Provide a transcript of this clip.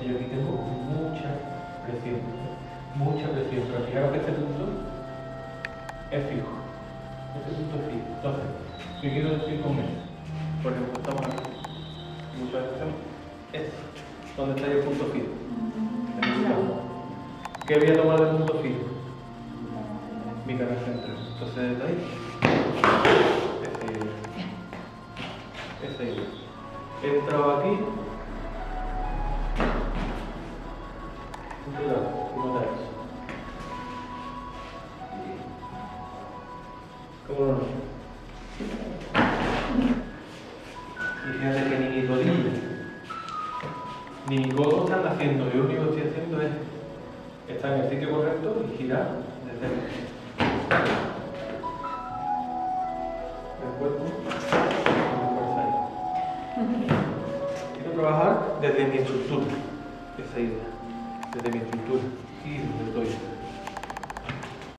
Yo aquí tengo mucha presión, mucha presión, pero fijaros que este punto es fijo. Este punto es fijo. Entonces, ¿qué quiero decir con esto? Por ejemplo, estamos aquí. Muchas veces esto. ¿Dónde está el punto fijo? ¿Qué voy a tomar de punto fijo? Mi canal central. Entonces, desde ahí, idea. He entrado aquí. ¿Cómo está eso? ¿Cómo lo notas? Y fíjate que ni rodilla ni mi codo están haciendo, yo lo único que estoy haciendo es estar en el sitio correcto y girar desde el, cuerpo. Quiero trabajar desde mi estructura, esa idea, devidamente cultura e depois